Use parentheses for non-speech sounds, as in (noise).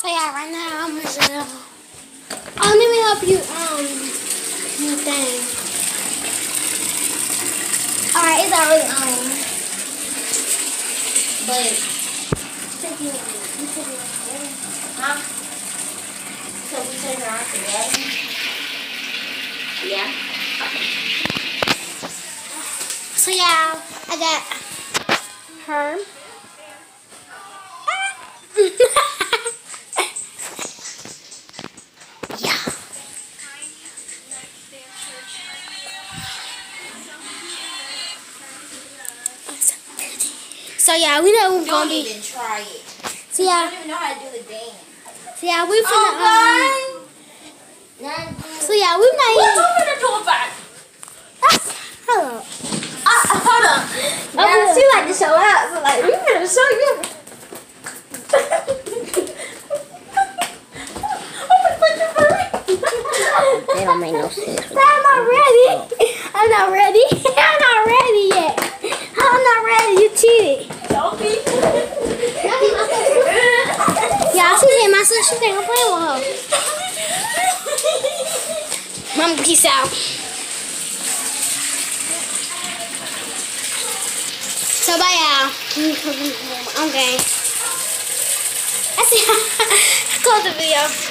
So yeah, right now I'm gonna. Oh, let me help you. Um, new thing. All right, it's already on. But take you, you take it Huh? So we together? Yeah. So yeah, I got her. So yeah, we know we're Don't gonna be. even try it. So I yeah, don't even know how to do the dance. so yeah, we finna. Um, None. so yeah, we not What's over the door back? Hold up. Uh, hold on. Now, Now, she like to show out, so like, we better show you. (laughs) oh, They don't make no sense. I'm not ready. I'm not ready. I'm not ready yet. I'm not ready. You cheated. Don't be. Did. My sister think I'm playing with her. Mama, peace out. So bye, y'all. (laughs) Okay. That's (laughs) it. Close the video.